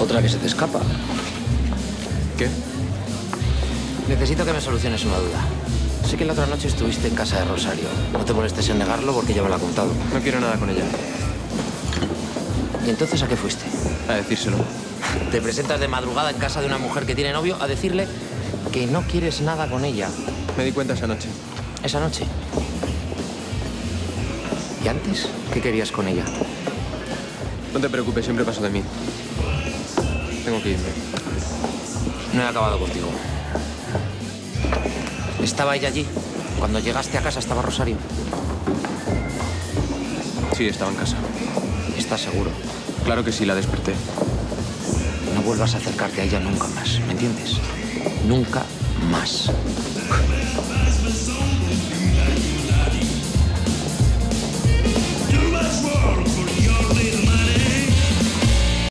Otra que se te escapa. ¿Qué? Necesito que me soluciones una duda. Sé que la otra noche estuviste en casa de Rosario. No te molestes en negarlo porque ya me lo ha contado. No quiero nada con ella. ¿Y entonces a qué fuiste? A decírselo. Te presentas de madrugada en casa de una mujer que tiene novio a decirle que no quieres nada con ella. Me di cuenta esa noche. Esa noche. ¿Y antes? ¿Qué querías con ella? No te preocupes, siempre paso de mí. Tengo que irme. No he acabado contigo. ¿Estaba ella allí? Cuando llegaste a casa estaba Rosario. Sí, estaba en casa. ¿Estás seguro? Claro que sí, la desperté. No vuelvas a acercarte a ella nunca más, ¿me entiendes? Nunca más.